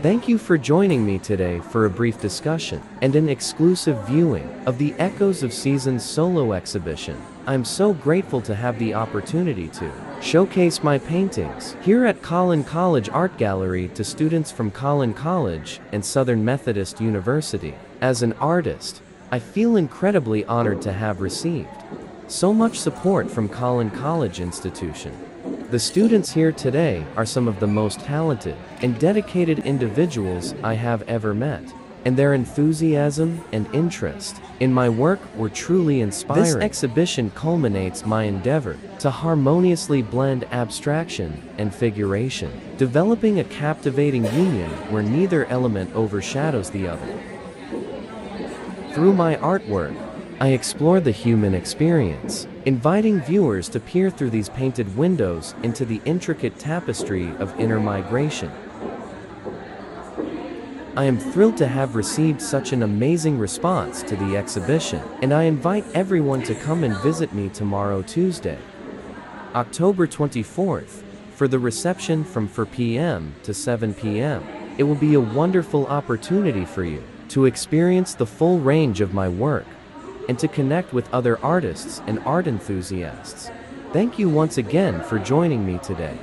Thank you for joining me today for a brief discussion and an exclusive viewing of the Echoes of Seasons solo exhibition. I'm so grateful to have the opportunity to showcase my paintings here at Collin College Art Gallery to students from Collin College and Southern Methodist University. As an artist, I feel incredibly honored to have received so much support from Collin College Institution. The students here today are some of the most talented and dedicated individuals I have ever met, and their enthusiasm and interest in my work were truly inspiring. This exhibition culminates my endeavor to harmoniously blend abstraction and figuration, developing a captivating union where neither element overshadows the other. Through my artwork, I explore the human experience, inviting viewers to peer through these painted windows into the intricate tapestry of inner migration. I am thrilled to have received such an amazing response to the exhibition, and I invite everyone to come and visit me tomorrow Tuesday, October 24th, for the reception from 4 p.m. to 7 p.m. It will be a wonderful opportunity for you to experience the full range of my work and to connect with other artists and art enthusiasts. Thank you once again for joining me today.